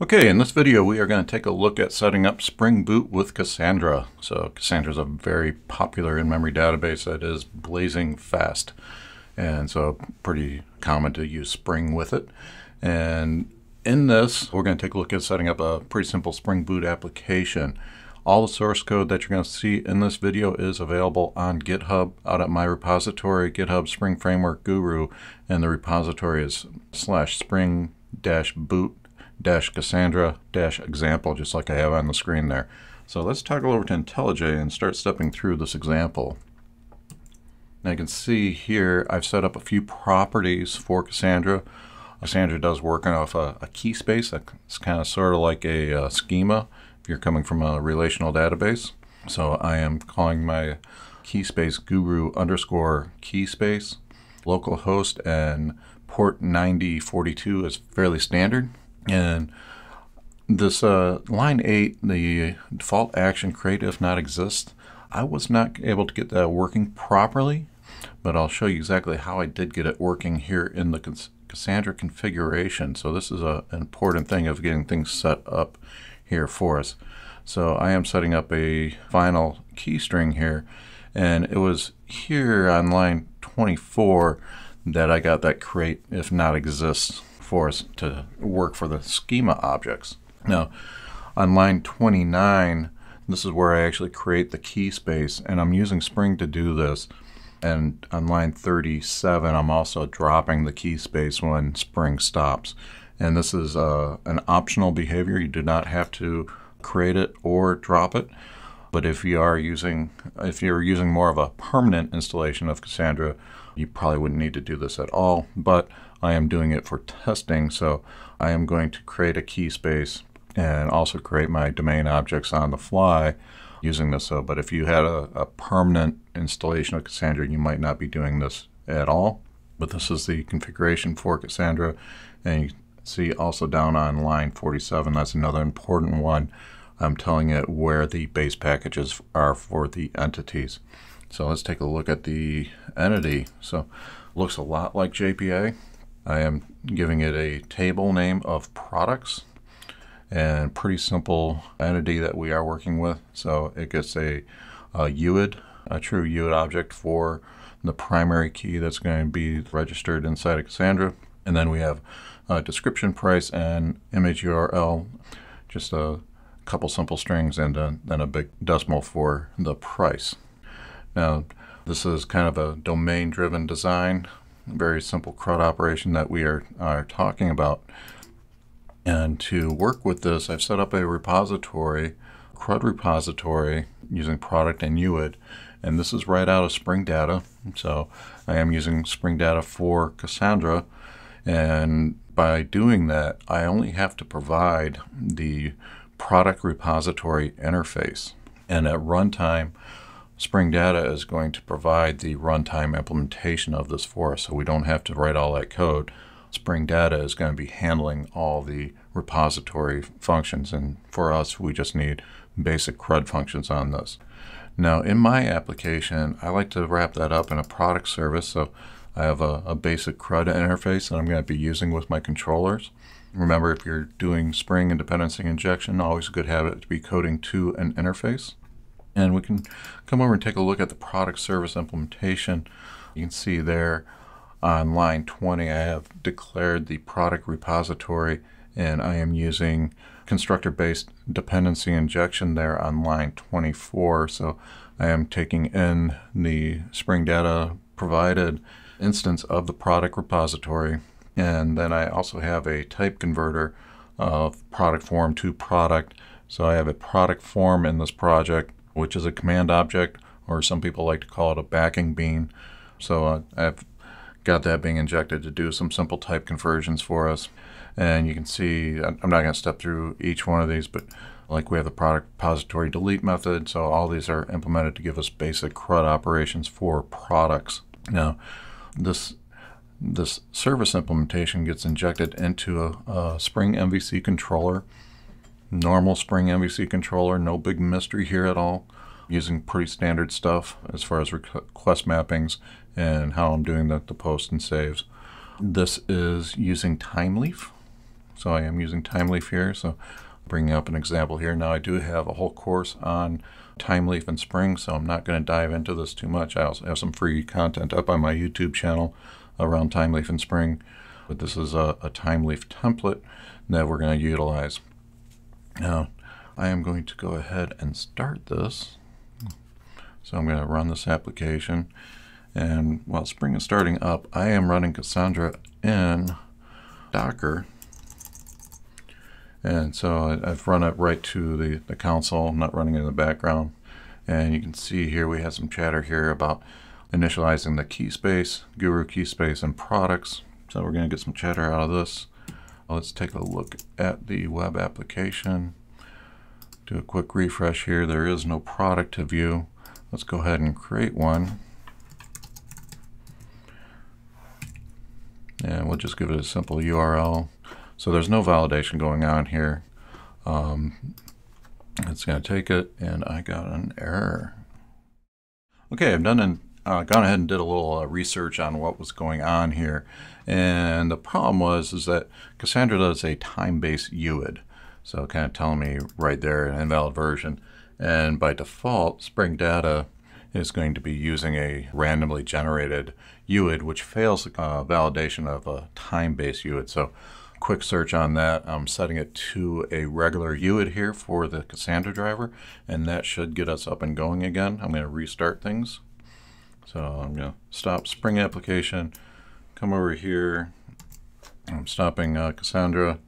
Okay, in this video we are going to take a look at setting up Spring Boot with Cassandra. So Cassandra is a very popular in-memory database that is blazing fast. And so pretty common to use Spring with it. And in this, we're going to take a look at setting up a pretty simple Spring Boot application. All the source code that you're going to see in this video is available on GitHub out at my repository, GitHub Spring Framework Guru, and the repository is slash spring dash boot dash Cassandra dash example, just like I have on the screen there. So let's toggle over to IntelliJ and start stepping through this example. Now you can see here I've set up a few properties for Cassandra. Cassandra does work off a, a key space. It's kind of sort of like a, a schema if you're coming from a relational database. So I am calling my key space guru underscore key space. Localhost and port 9042 is fairly standard. And this uh, line 8, the default action create if not exist, I was not able to get that working properly, but I'll show you exactly how I did get it working here in the Cassandra configuration. So this is a, an important thing of getting things set up here for us. So I am setting up a final key string here, and it was here on line 24 that I got that create if not exist for us to work for the schema objects. Now, on line 29, this is where I actually create the key space, and I'm using Spring to do this. And on line 37, I'm also dropping the key space when Spring stops. And this is uh, an optional behavior. You do not have to create it or drop it. But if you are using, if you're using more of a permanent installation of Cassandra, you probably wouldn't need to do this at all. But I am doing it for testing, so I am going to create a key space and also create my domain objects on the fly using this. So, but if you had a, a permanent installation of Cassandra, you might not be doing this at all. But this is the configuration for Cassandra, and you see also down on line 47, that's another important one. I'm telling it where the base packages are for the entities. So let's take a look at the entity. So looks a lot like JPA. I am giving it a table name of products and pretty simple entity that we are working with. So it gets a, a UID, a true UID object for the primary key that's going to be registered inside of Cassandra. And then we have a description price and image URL, just a couple simple strings and a, then a big decimal for the price. Now, this is kind of a domain driven design very simple CRUD operation that we are, are talking about. And to work with this, I've set up a repository, CRUD repository, using product and UID. And this is right out of Spring Data. So I am using Spring Data for Cassandra. And by doing that, I only have to provide the product repository interface. And at runtime, Spring Data is going to provide the runtime implementation of this for us, so we don't have to write all that code. Spring Data is going to be handling all the repository functions, and for us, we just need basic CRUD functions on this. Now, in my application, I like to wrap that up in a product service, so I have a, a basic CRUD interface that I'm going to be using with my controllers. Remember, if you're doing Spring and dependency injection, always a good habit to be coding to an interface. And we can come over and take a look at the product service implementation. You can see there on line 20, I have declared the product repository and I am using constructor-based dependency injection there on line 24. So I am taking in the Spring Data provided instance of the product repository. And then I also have a type converter of product form to product. So I have a product form in this project which is a command object, or some people like to call it a backing bean. So uh, I've got that being injected to do some simple type conversions for us. And you can see, I'm not going to step through each one of these, but like we have the product repository delete method. So all these are implemented to give us basic CRUD operations for products. Now, this this service implementation gets injected into a, a Spring MVC controller normal Spring MVC controller, no big mystery here at all. Using pretty standard stuff as far as request mappings and how I'm doing the, the post and saves. This is using Thymeleaf. So I am using Thymeleaf here. So bringing up an example here. Now I do have a whole course on Thymeleaf and Spring, so I'm not going to dive into this too much. I also have some free content up on my YouTube channel around Thymeleaf and Spring. But this is a, a Thymeleaf template that we're going to utilize. Now, I am going to go ahead and start this. So I'm going to run this application. And while Spring is starting up, I am running Cassandra in Docker. And so I've run it right to the, the console, not running in the background. And you can see here we have some chatter here about initializing the key space, Guru key space, and products. So we're going to get some chatter out of this. Let's take a look at the web application. Do a quick refresh here. There is no product to view. Let's go ahead and create one. And we'll just give it a simple URL. So there's no validation going on here. Um, it's going to take it, and I got an error. Okay, I've done an, uh, gone ahead and did a little uh, research on what was going on here, and the problem was is that Cassandra does a time-based UID, so kind of telling me right there an invalid version, and by default, Spring Data is going to be using a randomly generated UID, which fails uh, validation of a time-based UID. So quick search on that. I'm setting it to a regular UID here for the Cassandra driver, and that should get us up and going again. I'm going to restart things. So I'm going to stop Spring application, come over here. I'm stopping uh, Cassandra,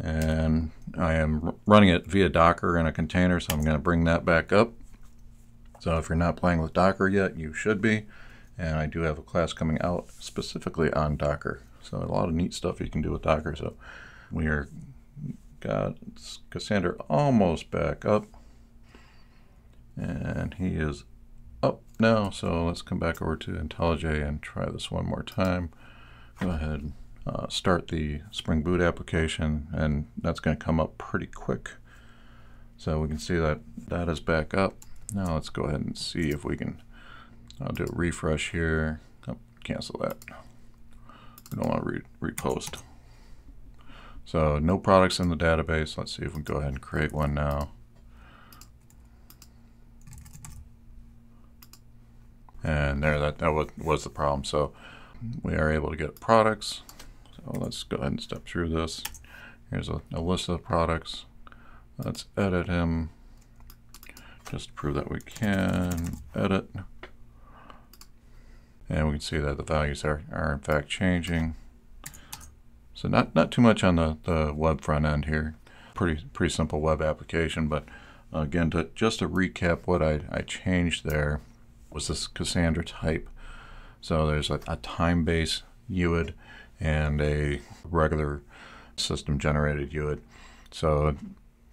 and I am running it via Docker in a container, so I'm going to bring that back up. So if you're not playing with Docker yet, you should be. And I do have a class coming out specifically on Docker. So a lot of neat stuff you can do with Docker. So we are got Cassandra almost back up. And he is up now. So let's come back over to IntelliJ and try this one more time. Go ahead, uh, start the Spring Boot application, and that's going to come up pretty quick. So we can see that that is back up. Now let's go ahead and see if we can, I'll do a refresh here. Oh, cancel that. We don't want to re repost. So no products in the database. Let's see if we can go ahead and create one now. And there, that, that was, was the problem. So we are able to get products. So let's go ahead and step through this. Here's a, a list of products. Let's edit him just to prove that we can edit. And we can see that the values are, are in fact changing. So not, not too much on the, the web front end here. Pretty, pretty simple web application, but again, to, just to recap what I, I changed there was this Cassandra type. So there's a, a time-based UID and a regular system generated UID. So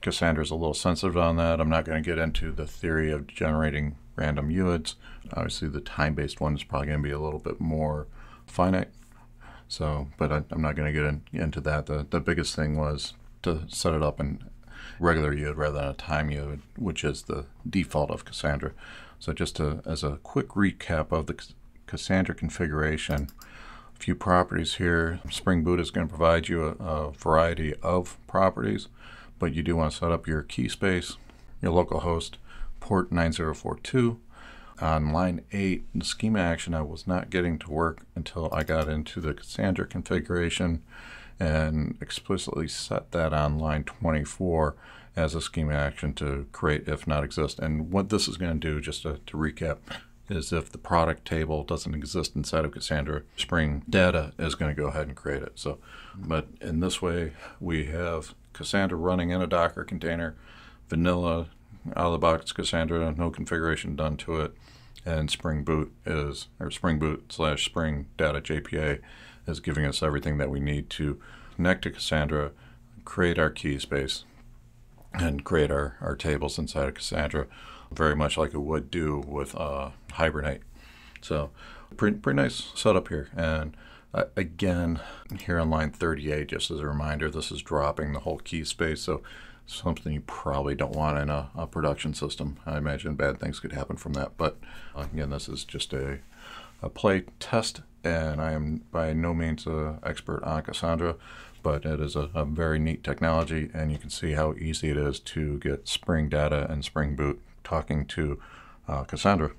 Cassandra's a little sensitive on that. I'm not going to get into the theory of generating random UIDs. Obviously, the time-based one is probably going to be a little bit more finite. So, but I, am not going to get in, into that. The, the biggest thing was to set it up in regular UID rather than a time UID, which is the default of Cassandra. So just to, as a quick recap of the Cassandra configuration, a few properties here. Spring Boot is going to provide you a, a variety of properties but you do want to set up your key space, your local host, port 9042. On line 8, the schema action I was not getting to work until I got into the Cassandra configuration and explicitly set that on line 24 as a schema action to create if not exist. And what this is going to do, just to, to recap, is if the product table doesn't exist inside of Cassandra, Spring Data is going to go ahead and create it. So, but in this way, we have Cassandra running in a Docker container, vanilla out of the box Cassandra, no configuration done to it, and Spring Boot is or Spring Boot slash Spring Data JPA is giving us everything that we need to connect to Cassandra, create our key space, and create our, our tables inside of Cassandra, very much like it would do with uh, Hibernate. So pretty, pretty nice setup here. And uh, again, here on line 38, just as a reminder, this is dropping the whole key space, so something you probably don't want in a, a production system. I imagine bad things could happen from that, but uh, again, this is just a, a play test, and I am by no means an expert on Cassandra, but it is a, a very neat technology, and you can see how easy it is to get Spring data and Spring Boot talking to uh, Cassandra.